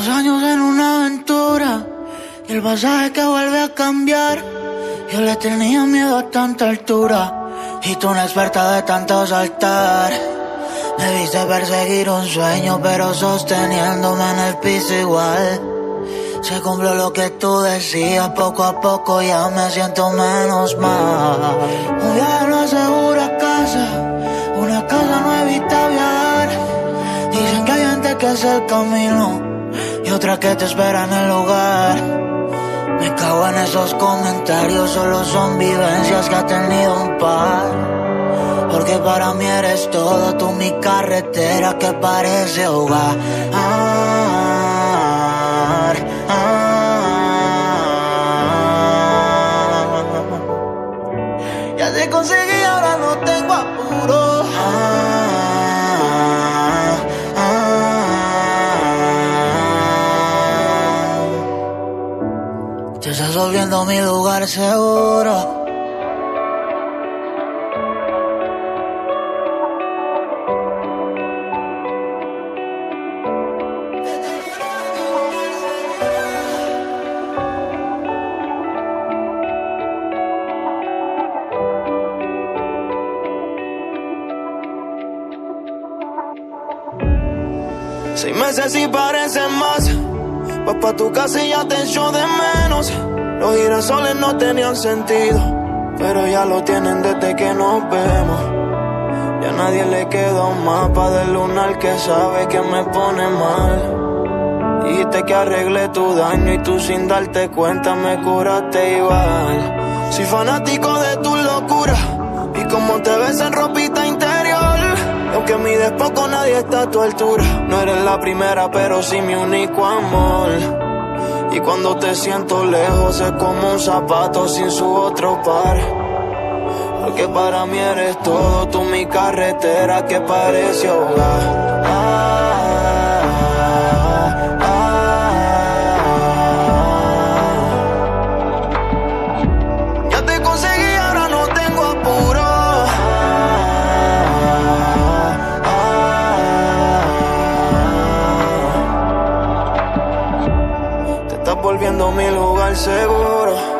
Dos años en una aventura y el pasaje que vuelve a cambiar. Yo le tenía miedo a tanta altura y tú una experta de tanto saltar. Me viste perseguir un sueño, pero sosteniéndome en el piso igual. Se cumplió lo que tú decías, poco a poco ya me siento menos mal. Un viaje no asegura casa, una casa no evita viajar. Dicen que hay gente que hace el camino otra que te espera en el lugar. Me cago en esos comentarios, solo son vivencias que ha tenido un par. Porque para mí eres todo, tú mi carretera que parece hogar. Ya te conseguí, Volviendo mi lugar seguro. Seis meses y parecen más. Vas pa' tu casa y ya te echo de menos. Los girasoles no tenían sentido, pero ya lo tienen desde que nos vemos. Ya nadie le queda un mapa del lunar que sabe que me pone mal. Dijiste que arreglé tu daño y tú sin darte cuenta me curaste igual. Soy fanático de tu locura y como te ves en ropita interior. Aunque mides poco, nadie está a tu altura. No eres la primera, pero sí mi único amor. Y cuando te siento lejos es como un zapato sin su otro par. Porque para mí eres todo, tú mi carretera que parece hogar. Ah, volviendo mi lugar seguro.